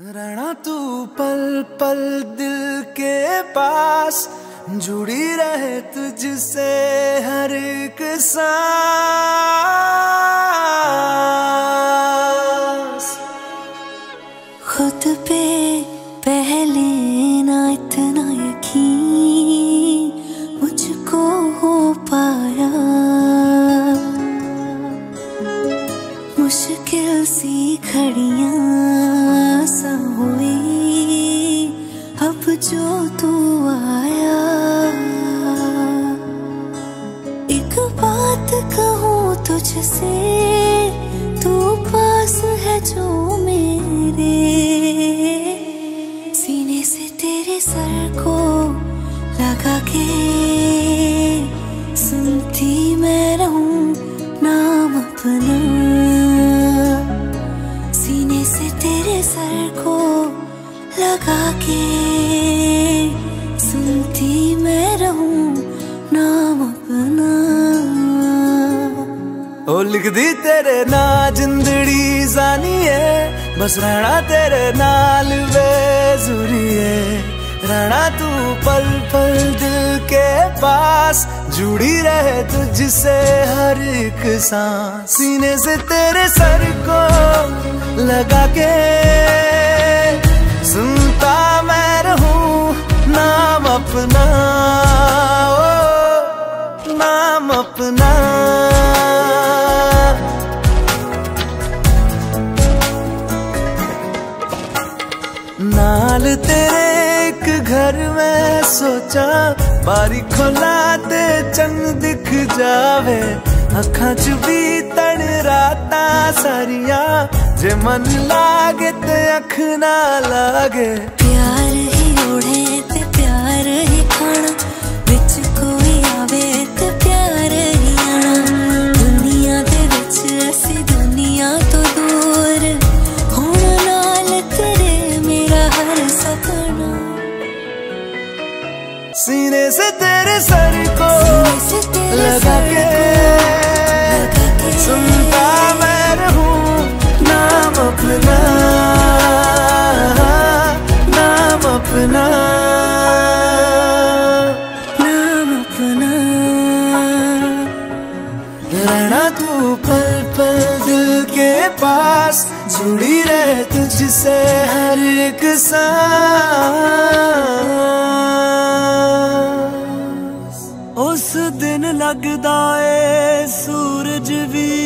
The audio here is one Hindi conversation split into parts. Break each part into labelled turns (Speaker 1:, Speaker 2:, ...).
Speaker 1: रहना तू पल पल दिल के पास, जुड़ी रहे तुझसे हर एक सांस।
Speaker 2: खुद पे पहले ना इतना एक बात कहूँ तुझसे, तू पास है जो मेरे। सीने से तेरे सर को लगा के सुनती मैं रहूँ नाम अपना। सीने से तेरे सर को लगा के
Speaker 1: ओ लिख दी तेरे ना जिंदड़ी जानी है। बस रहना तेरे नाल बेजुरी है। रहना तू पल पल दिल के पास, जुड़ी रहे तुझसे हर एक सांस। सीने से तेरे सर को लगा के सुनता मैं रहूँ नाम अपना, ओ, नाम अपना। नाल तेरे एक घर में सोचा, बारी खोला ते चंग दिख जावे। अखा च भी तन रात सारिया, जे मन लागे ते अख ना लागे। सीने से तेरे सर को लगा के सुनता मैं रहूँ नाम अपना नाम अपना
Speaker 2: नाम अपना।
Speaker 1: रहना तू पल पल दिल के पास, जुड़ी रहे तुझसे हर एक सांस। ਲੱਗਦਾ ਏ ਸੂਰਜ ਵੀ।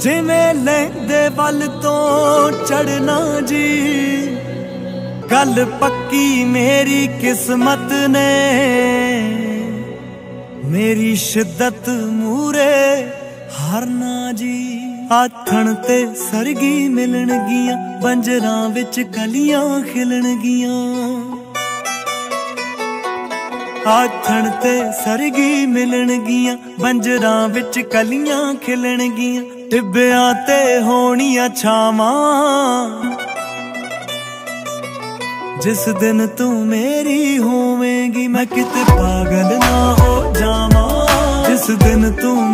Speaker 1: ਜਿਵੇਂ ਲੈਂਦੇ ਵੱਲ ਤੋਂ ਚੜਨਾ ਜੀ। ਗੱਲ ਪੱਕੀ ਮੇਰੀ ਕਿਸਮਤ ਨੇ। ਮੇਰੀ ਸ਼ਿੱਦਤ ਮੂਰੇ ਹਰਨਾ ਜੀ। ਆਖਣ ਤੇ ਸਰਗੀ ਮਿਲਣਗੀਆਂ, ਬੰਜਰਾਂ ਵਿੱਚ ਕਲੀਆਂ ਖਿਲਣਗੀਆਂ। ਆਥਣ ਤੇ ਸਰਗੀ ਮਿਲਣਗੀਆਂ, ਬੰਜਰਾਂ ਵਿੱਚ ਕਲੀਆਂ ਖਿਲਣਗੀਆਂ, ਟਿੱਬਿਆਂ ਤੇ ਹੋਣੀਆਂ ਛਾਵਾਂ। ਜਿਸ ਦਿਨ ਤੂੰ ਮੇਰੀ ਹੋਵੇਂਗੀ, ਮੈਂ ਕਿਤੇ ਪਾਗਲ ਨਾ ਹੋ ਜਾਵਾਂ। ਜਿਸ ਦਿਨ ਤੂੰ